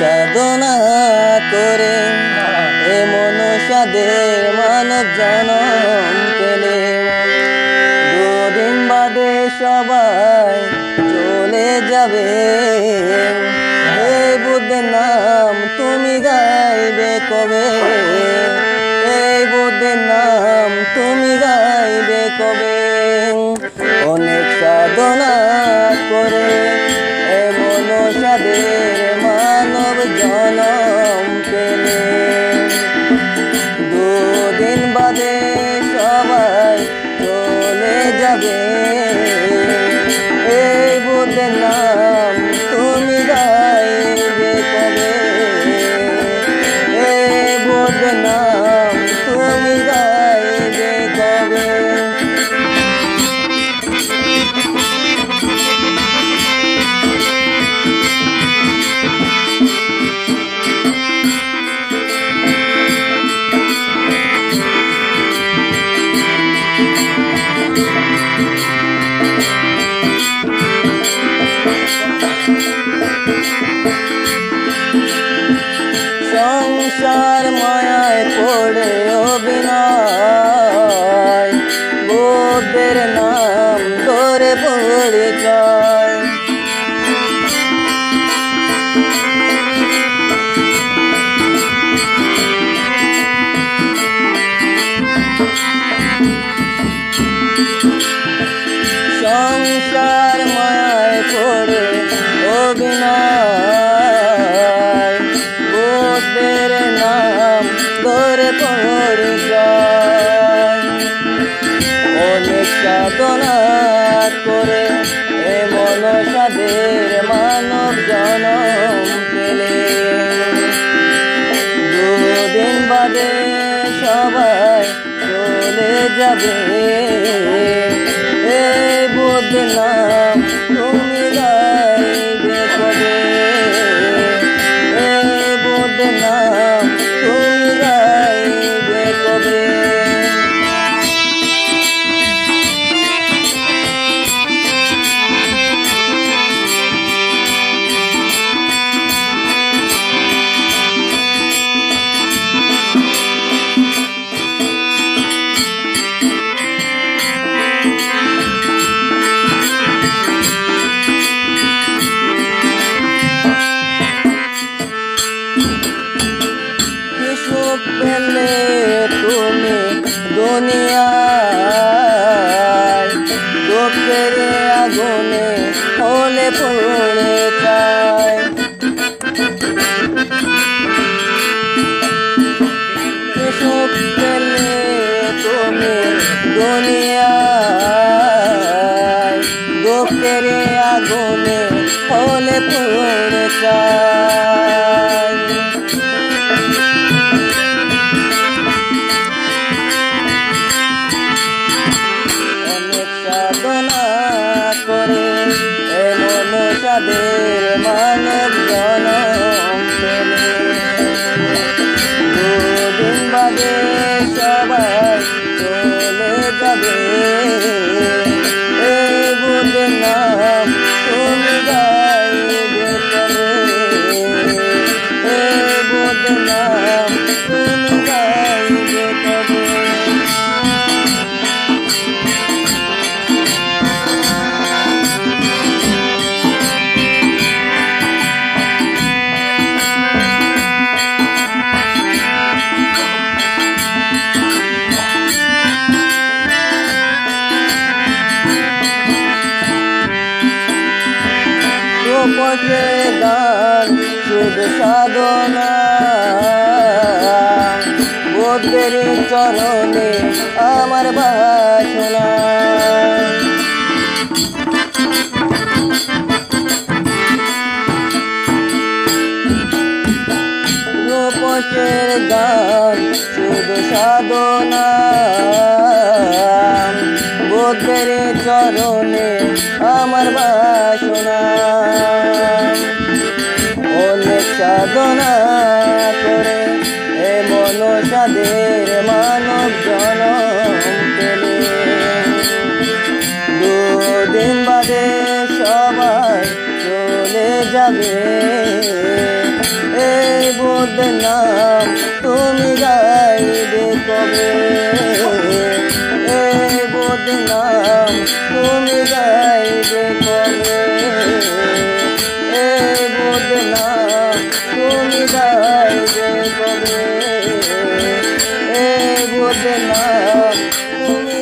সাধনা করে এমন সাদের মানব জনম পেলে। দুদিন বাদে সবাই চলে যাবে। এই বুদ্ধের নাম তুমি গাইবে কবে? এই বুদ্ধের নাম তুমি গাইবে কবে? অনেক সাধনা করে এমন সাদের মানব সাধনা করে এমন সাদের মানব জনম পেলে। দুদিন বাদে সবাই চলে যাবে। এ বুদ্ধ নাম তুমি দুনিয়ায় দুঃখের আগুনে হলে পড়ে চায় অনেক সাধনা করে এমন সাদের মানব জনম পেলে দুদিন গোপনে গান সাধনা। বুদ্ধের চরণে আমার বাসনা। গোপসের গান শুধু সাধনা। বুদ্ধের চরণে আমার বাসনা। সাধনা করে এমন সাদের মানব জনম পেলে দুদিন বাদে সবাই চলে যাবে। বদনাম তুমি গাইবে কবে? এ বদনাম তুমি তুমি গাইবে কবে এ বদনাম তুমি